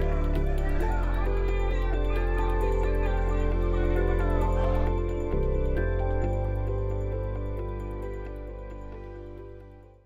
Bye.